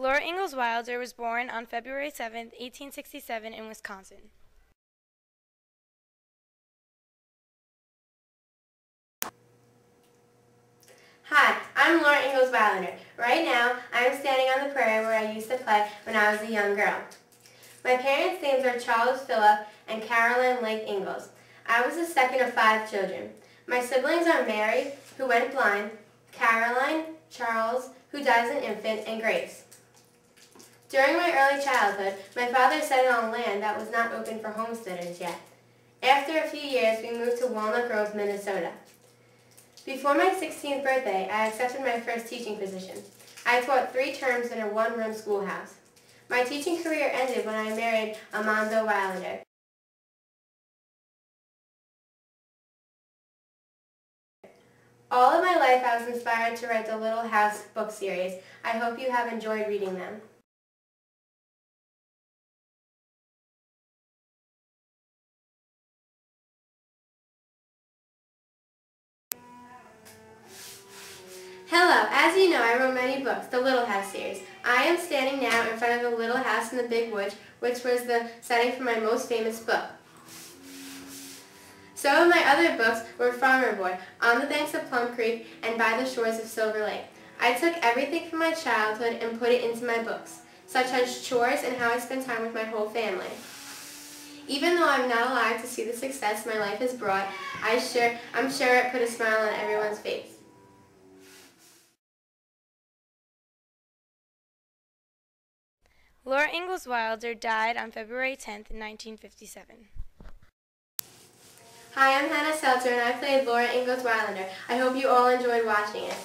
Laura Ingalls Wilder was born on February 7, 1867, in Wisconsin. Hi, I'm Laura Ingalls Wilder. Right now, I'm standing on the prairie where I used to play when I was a young girl. My parents' names are Charles Phillip and Carolyn Lake Ingalls. I was the second of five children. My siblings are Mary, who went blind, Caroline, Charles, who dies an infant, and Grace. During my early childhood, my father settled on land that was not open for homesteaders yet. After a few years, we moved to Walnut Grove, Minnesota. Before my 16th birthday, I accepted my first teaching position. I taught three terms in a one-room schoolhouse. My teaching career ended when I married Almanzo Wilder. All of my life I was inspired to write the Little House book series. I hope you have enjoyed reading them. As you know, I wrote many books, the Little House series. I am standing now in front of the Little House in the Big Woods, which was the setting for my most famous book. Some of my other books were Farmer Boy, On the Banks of Plum Creek, and By the Shores of Silver Lake. I took everything from my childhood and put it into my books, such as chores and how I spend time with my whole family. Even though I'm not alive to see the success my life has brought, I sure, I'm sure it put a smile on everyone's face. Laura Ingalls Wilder died on February 10, 1957. Hi, I'm Hannah Seltzer and I played Laura Ingalls Wilder. I hope you all enjoyed watching it.